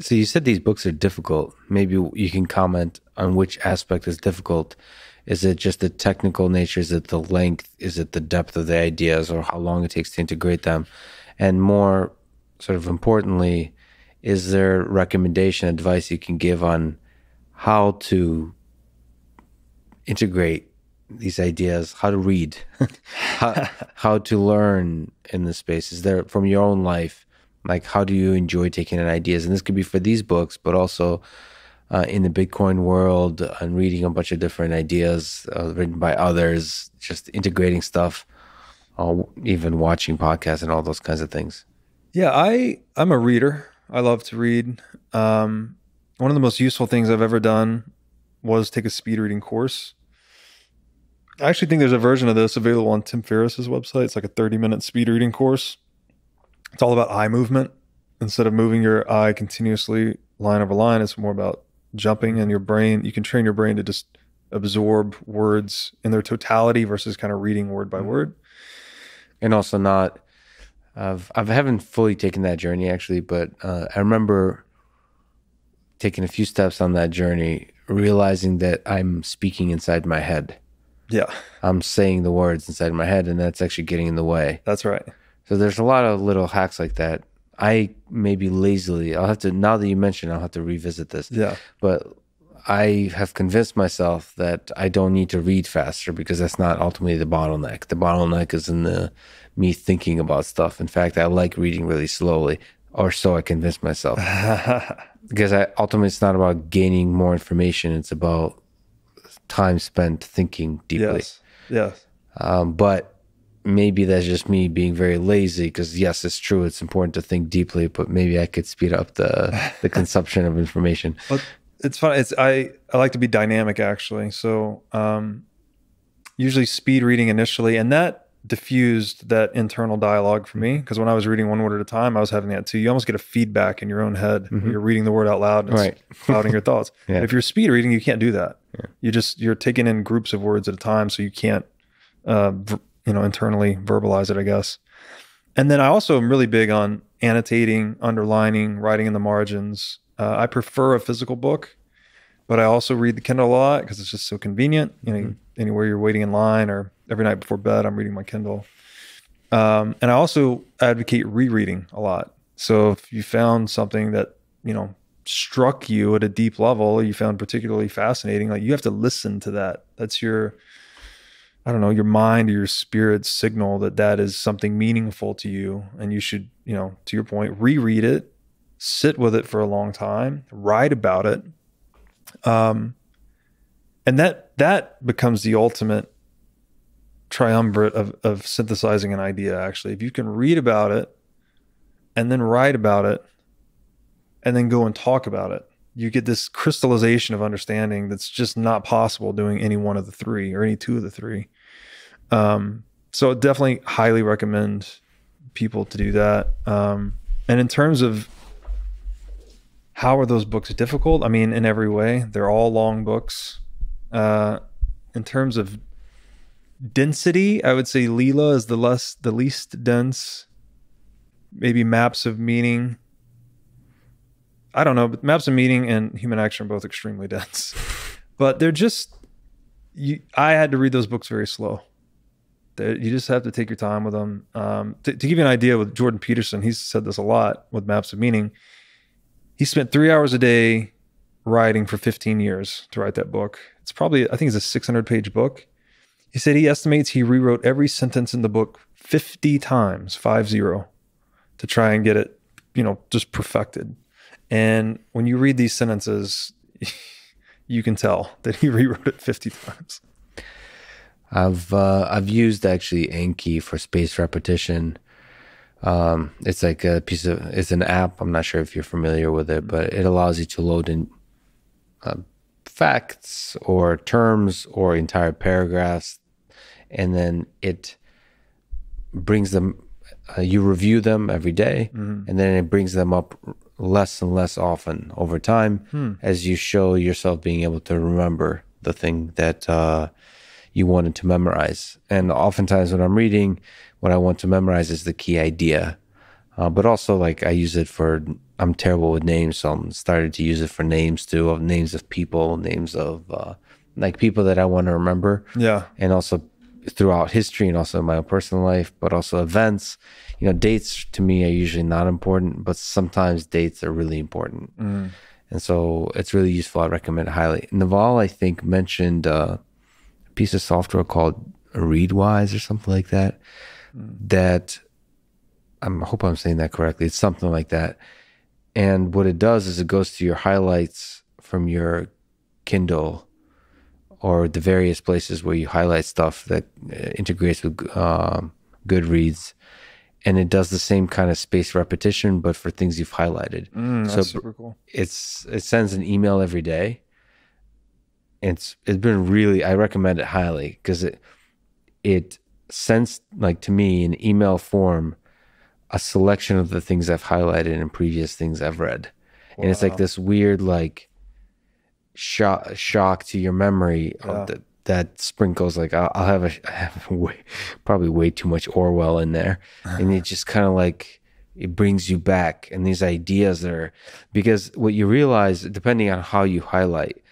so you said these books are difficult. Maybe you can comment on which aspect is difficult. Is it just the technical nature? Is it the length? Is it the depth of the ideas or how long it takes to integrate them? And more sort of importantly, is there recommendation, advice you can give on how to integrate these ideas, how to read, how, how to learn in this space? Is there from your own life? Like, how do you enjoy taking in ideas? And this could be for these books, but also uh, in the Bitcoin world and reading a bunch of different ideas uh, written by others, just integrating stuff, uh, even watching podcasts and all those kinds of things. Yeah, I I'm a reader. I love to read. Um, one of the most useful things I've ever done was take a speed reading course. I actually think there's a version of this available on Tim Ferriss's website. It's like a 30 minute speed reading course. It's all about eye movement. Instead of moving your eye continuously line over line, it's more about jumping and your brain. You can train your brain to just absorb words in their totality versus kind of reading word by mm-hmm. word. And also not, I've, I haven't fully taken that journey actually, but uh, I remember taking a few steps on that journey, realizing that I'm speaking inside my head. Yeah. I'm saying the words inside my head, and that's actually getting in the way. That's right. So there's a lot of little hacks like that. I maybe lazily, I'll have to, now that you mention, I'll have to revisit this. Yeah. But I have convinced myself that I don't need to read faster because that's not ultimately the bottleneck. The bottleneck is in the me thinking about stuff. In fact, I like reading really slowly, or so I convince myself. because I, ultimately, it's not about gaining more information. It's about time spent thinking deeply. Yes. Yes. Um, but maybe that's just me being very lazy because yes it's true it's important to think deeply but maybe i could speed up the the consumption of information well, it's fun it's i i like to be dynamic actually so um usually speed reading initially and that diffused that internal dialogue for me because when i was reading one word at a time i was having that too you almost get a feedback in your own head mm-hmm. you're reading the word out loud and right. clouding your thoughts yeah. if you're speed reading you can't do that yeah. you just you're taking in groups of words at a time so you can't uh, you know, internally verbalize it, I guess. And then I also am really big on annotating, underlining, writing in the margins. Uh, I prefer a physical book, but I also read the Kindle a lot because it's just so convenient. You know, mm-hmm. anywhere you're waiting in line or every night before bed, I'm reading my Kindle. Um, and I also advocate rereading a lot. So if you found something that, you know, struck you at a deep level, you found particularly fascinating, like you have to listen to that. That's your I don't know, your mind or your spirit signal that that is something meaningful to you. And you should, you know, to your point, reread it, sit with it for a long time, write about it. Um, and that, that becomes the ultimate triumvirate of, of synthesizing an idea. Actually, if you can read about it and then write about it and then go and talk about it, you get this crystallization of understanding that's just not possible doing any one of the three or any two of the three. Um, so definitely highly recommend people to do that. Um, and in terms of how are those books difficult? I mean, in every way, they're all long books. Uh, in terms of density, I would say Lila is the less, the least dense. Maybe Maps of Meaning I don't know, but Maps of Meaning and Human Action are both extremely dense. but they're just you I had to read those books very slow. They're, you just have to take your time with them. Um, to, to give you an idea, with Jordan Peterson, he's said this a lot with Maps of Meaning. He spent three hours a day writing for 15 years to write that book. It's probably, I think it's a 600 page book. He said he estimates he rewrote every sentence in the book 50 times, five zero, to try and get it, you know, just perfected. And when you read these sentences, you can tell that he rewrote it 50 times. I've uh, I've used actually Anki for space repetition. Um, it's like a piece of it's an app. I'm not sure if you're familiar with it, but it allows you to load in uh, facts or terms or entire paragraphs, and then it brings them. Uh, you review them every day, mm-hmm. and then it brings them up less and less often over time hmm. as you show yourself being able to remember the thing that uh, you wanted to memorize. And oftentimes when I'm reading, what I want to memorize is the key idea. Uh, but also, like, I use it for I'm terrible with names, so I'm started to use it for names too, of names of people, names of uh, like people that I want to remember. Yeah. And also throughout history and also in my own personal life, but also events. You know, dates to me are usually not important, but sometimes dates are really important. Mm. And so it's really useful. I recommend it highly. Naval, I think, mentioned uh, a piece of software called Readwise or something like that. Mm. That I'm, I hope I'm saying that correctly. It's something like that. And what it does is it goes to your highlights from your Kindle or the various places where you highlight stuff that uh, integrates with um, Goodreads, and it does the same kind of space repetition, but for things you've highlighted. Mm, that's So- super cool. It's it sends an email every day. It's it's been really I recommend it highly because it it sends like to me in email form a selection of the things I've highlighted and previous things I've read. And it's like this weird like shock shock to your memory Yeah. of that sprinkles like I'll, I'll have a I have way, probably way too much Orwell in there, and it just kind of like it brings you back and these ideas that are because what you realize depending on how you highlight,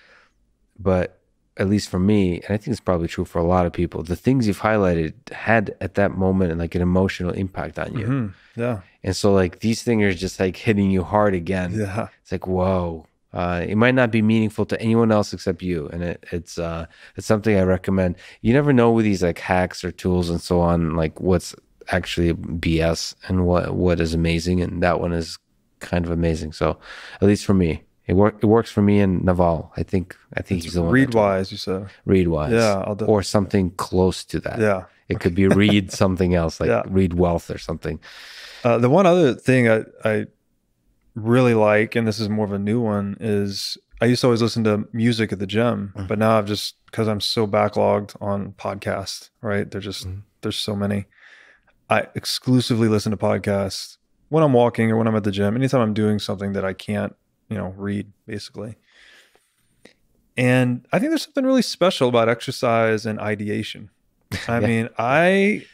but at least for me, and I think it's probably true for a lot of people, the things you've highlighted had at that moment and like an emotional impact on you. Mhm. Yeah. And so like these things are just like hitting you hard again. Yeah. It's like whoa. Uh, it might not be meaningful to anyone else except you, and it, it's uh, it's something I recommend. You never know with these like hacks or tools and so on, like what's actually BS and what what is amazing, and that one is kind of amazing. So, at least for me, it work it works for me and Naval. I think I think he's the one. me. Readwise, you said. Readwise, Yeah, I'll def- or something close to that. Yeah. It could be read something else, like Yeah. read wealth or something. Uh, the one other thing I, I really like, and this is more of a new one, is I used to always listen to music at the gym, Mhm. but now I've just because I'm so backlogged on podcasts, right? They're just Mhm. there's so many. I exclusively listen to podcasts when I'm walking or when I'm at the gym. Anytime I'm doing something that I can't, you know, read, basically. And I think there's something really special about exercise and ideation. I Yeah. mean, I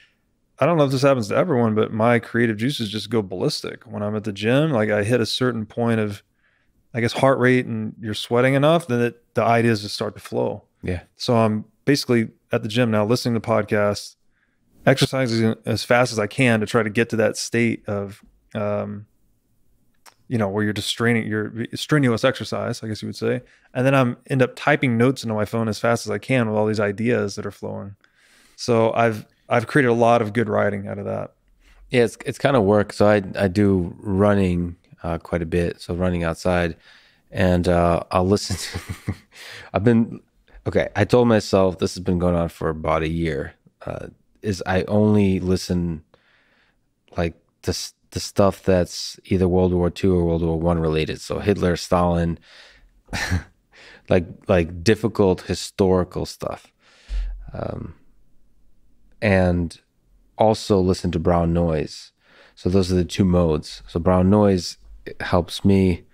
I don't know if this happens to everyone, but my creative juices just go ballistic when I'm at the gym. Like I hit a certain point of, I guess, heart rate, and you're sweating enough, then it, the ideas just start to flow. Yeah. So I'm basically at the gym now, listening to podcasts, exercising as fast as I can to try to get to that state of, um, you know, where you're just straining, your strenuous exercise, I guess you would say, and then I'm end up typing notes into my phone as fast as I can with all these ideas that are flowing. So I've I've created a lot of good writing out of that. Yeah, it's it's kind of work. So I I do running uh, quite a bit. So running outside, and uh, I'll listen to. I've been okay. I told myself this has been going on for about a year. Uh, is I only listen like this the stuff that's either World War II or World War One related. So Hitler, Stalin, like like difficult historical stuff. Um, and also listen to brown noise. So those are the two modes. So brown noise helps me.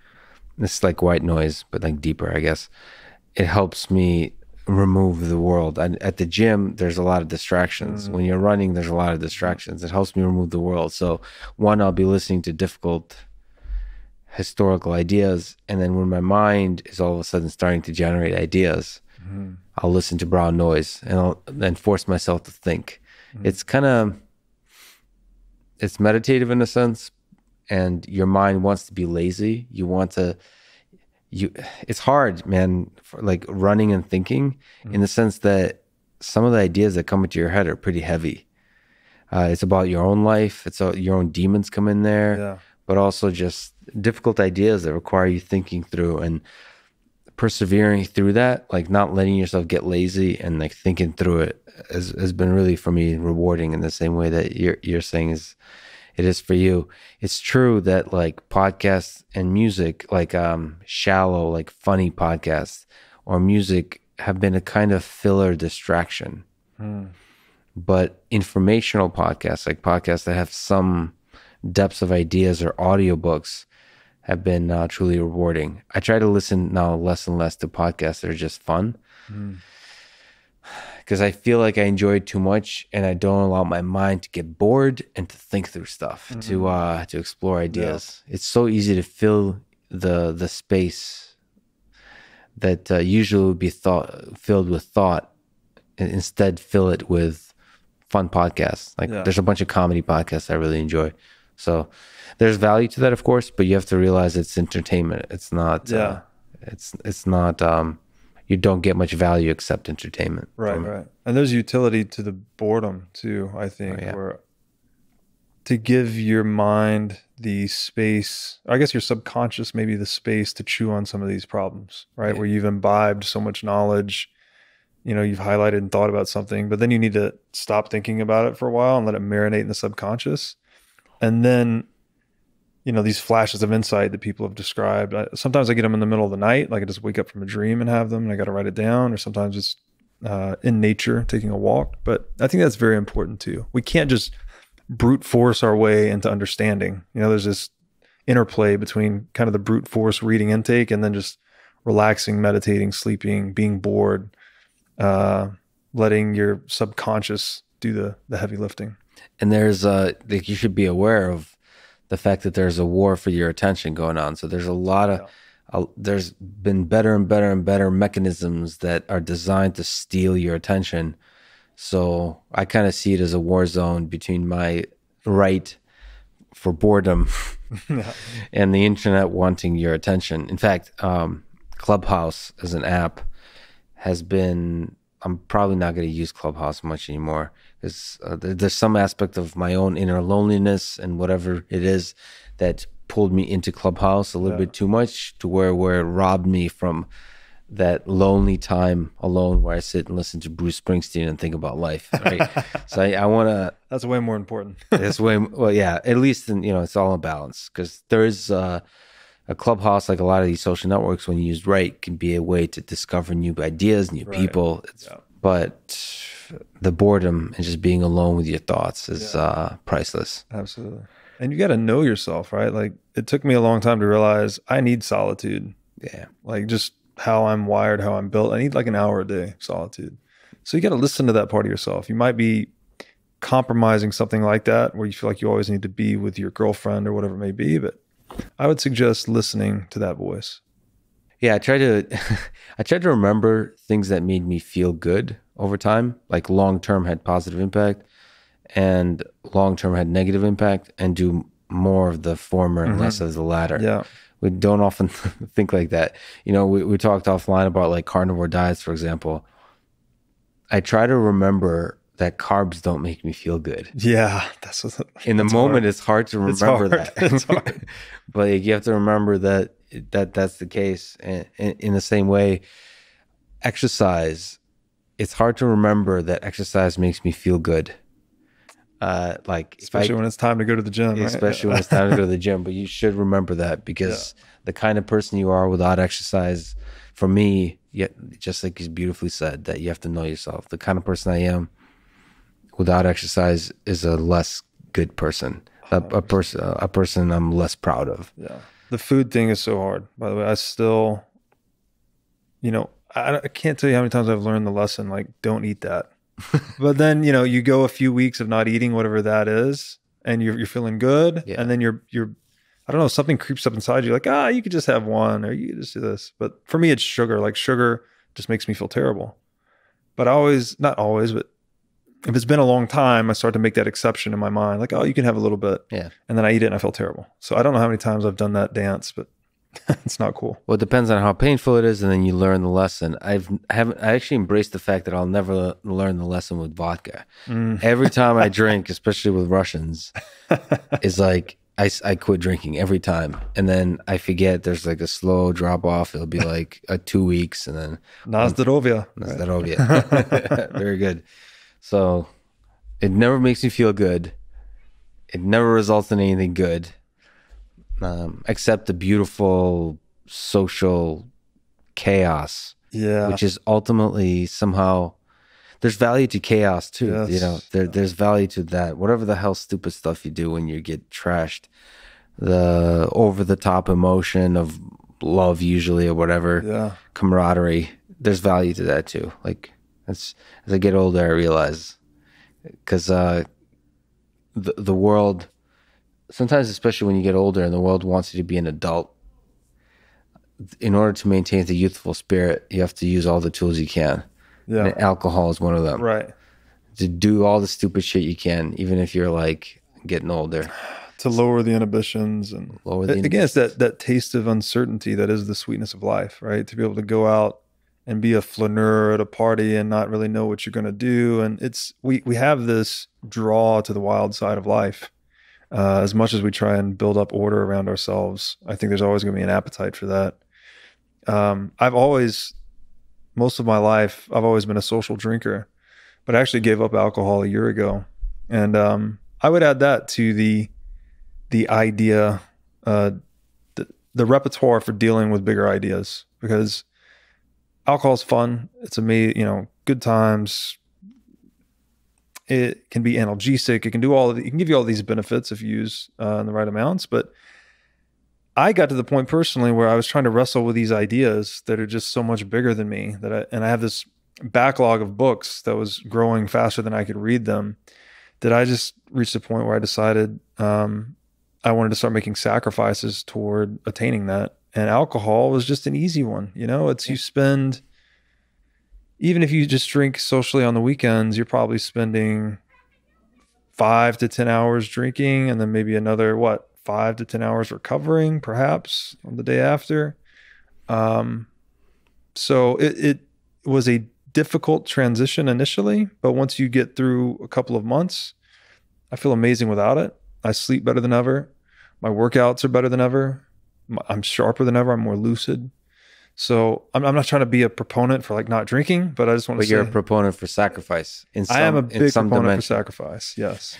It's like white noise, but like deeper, I guess. It helps me remove the world. I, at the gym, there's a lot of distractions. Mm. When you're running, there's a lot of distractions. It helps me remove the world. So one, I'll be listening to difficult historical ideas, and then when my mind is all of a sudden starting to generate ideas, mm-hmm. I'll listen to brown noise and I'll then force myself to think. It's kind of it's meditative in a sense, and your mind wants to be lazy. You want to you it's hard, man, for like running and thinking in the sense that some of the ideas that come into your head are pretty heavy. Uh, it's about your own life. It's uh, your own demons come in there Yeah. but also just difficult ideas that require you thinking through and persevering through that, like not letting yourself get lazy and like thinking through it has, has been really for me rewarding in the same way that you're you're saying is it is for you. It's true that like podcasts and music, like um shallow, like funny podcasts or music have been a kind of filler distraction. Hmm. But informational podcasts, like podcasts that have some depths of ideas or audiobooks have been uh, truly rewarding. I try to listen now less and less to podcasts that are just fun. Because I feel like I enjoy it too much and I don't allow my mind to get bored and to think through stuff, mm-hmm. to uh to explore ideas. Yeah. It's so easy to fill the the space that uh, usually would be thought filled with thought and instead fill it with fun podcasts. Like yeah. there's a bunch of comedy podcasts I really enjoy. So there's value to that of course, but you have to realize it's entertainment. It's not uh, yeah. Uh, it's it's not um you don't get much value except entertainment. Right, right. And there's utility to the boredom too, I think, oh, yeah. where to give your mind the space, I guess your subconscious maybe the space to chew on some of these problems, right? Yeah. Where you've imbibed so much knowledge, you know, you've highlighted and thought about something, but then you need to stop thinking about it for a while and let it marinate in the subconscious. And then you know these flashes of insight that people have described I, sometimes i get them in the middle of the night like i just wake up from a dream and have them and i got to write it down or sometimes it's uh, in nature taking a walk. But i think that's very important too. We can't just brute force our way into understanding. You know there's this interplay between kind of the brute force reading intake and then just relaxing meditating sleeping being bored uh, letting your subconscious do the the heavy lifting and there's uh like you should be aware of the fact that there's a war for your attention going on. So there's a lot of yeah. uh, there's been better and better and better mechanisms that are designed to steal your attention. So I kind of see it as a war zone between my right for boredom and the internet wanting your attention. In fact, um, Clubhouse as an app has been. I'm probably not going to use Clubhouse much anymore is uh, there's some aspect of my own inner loneliness and whatever it is that pulled me into Clubhouse a little yeah. bit too much to where where it robbed me from that lonely time alone where I sit and listen to Bruce Springsteen and think about life. Right. so I, I want to. That's way more important. that's way well, yeah. At least in, you know it's all in balance because there is uh, a clubhouse like a lot of these social networks when used right can be a way to discover new ideas, new right. people. Yeah. But the boredom and just being alone with your thoughts is yeah. uh, priceless. Absolutely. And you got to know yourself, right? Like it took me a long time to realize I need solitude. Yeah. Like just how I'm wired, how I'm built. I need like an hour a day solitude. So you got to listen to that part of yourself. You might be compromising something like that where you feel like you always need to be with your girlfriend or whatever it may be, but I would suggest listening to that voice. Yeah, I try to I try to remember things that made me feel good over time, like long term had positive impact and long term had negative impact, and do more of the former and mm-hmm. less of the latter. Yeah. We don't often think like that. You know, we, we talked offline about like carnivore diets, for example. I try to remember that carbs don't make me feel good. Yeah, that's what, in the moment. Hard. It's hard to remember it's hard. that. but like, you have to remember that that that's the case. And, and in the same way, exercise it's hard to remember that exercise makes me feel good. Uh, like especially I, when it's time to go to the gym, especially right? when it's time to go to the gym. But you should remember that because yeah. the kind of person you are without exercise, for me, yet just like he's beautifully said, that you have to know yourself. The kind of person I am without exercise is a less good person, a, a person, a person I'm less proud of. Yeah, the food thing is so hard. By the way, I still, you know, I, I can't tell you how many times I've learned the lesson like don't eat that. but then you know you go a few weeks of not eating whatever that is, and you're you're feeling good, yeah. and then you're you're I don't know something creeps up inside you like ah you could just have one or you could just do this. But for me it's sugar. Like sugar just makes me feel terrible. But I always not always, but if it's been a long time, I start to make that exception in my mind, like, oh, you can have a little bit. Yeah. And then I eat it and I feel terrible. So I don't know how many times I've done that dance, but it's not cool. Well, it depends on how painful it is, and then you learn the lesson. I've I haven't I actually embraced the fact that I'll never learn the lesson with vodka. Mm. Every time I drink, especially with Russians, is like I, I quit drinking every time, and then I forget. There's like a slow drop off. It'll be like a two weeks, and then Nazdarovia. Nazdarovia. Very good. So it never makes me feel good. It never results in anything good um, except the beautiful social chaos. Yeah. Which is ultimately somehow there's value to chaos too. Yes. You know, there, there's value to that. Whatever the hell stupid stuff you do when you get trashed, the over the top emotion of love usually or whatever, yeah. camaraderie. There's value to that too. Like As as I get older, I realize because uh, the the world sometimes, especially when you get older, and the world wants you to be an adult. In order to maintain the youthful spirit, you have to use all the tools you can. Yeah. And alcohol is one of them. Right. To do all the stupid shit you can, even if you're like getting older. To lower the inhibitions and Lower the again, it's that that taste of uncertainty that is the sweetness of life, right? To be able to go out and be a flaneur at a party and not really know what you're going to do, and it's we we have this draw to the wild side of life. Uh, as much as we try and build up order around ourselves, I think there's always going to be an appetite for that. Um, I've always, most of my life, I've always been a social drinker, but I actually gave up alcohol a year ago, and um, I would add that to the the idea, uh, the, the repertoire for dealing with bigger ideas because alcohol is fun. It's amazing, you know, good times. It can be analgesic. It can do all of the, it can give you all these benefits if you use uh, in the right amounts. But I got to the point personally where I was trying to wrestle with these ideas that are just so much bigger than me that I, and I have this backlog of books that was growing faster than I could read them that I just reached a point where I decided um, I wanted to start making sacrifices toward attaining that. And alcohol was just an easy one. You know, it's you spend, even if you just drink socially on the weekends, you're probably spending five to 10 hours drinking and then maybe another, what, five to 10 hours recovering, perhaps on the day after. Um, so it, it was a difficult transition initially, but once you get through a couple of months, I feel amazing without it. I sleep better than ever. My workouts are better than ever. I'm sharper than ever. I'm more lucid. So I'm, I'm not trying to be a proponent for like not drinking, but I just want But to you're say a proponent for sacrifice. In some, I am a big proponent dimension. for sacrifice. Yes.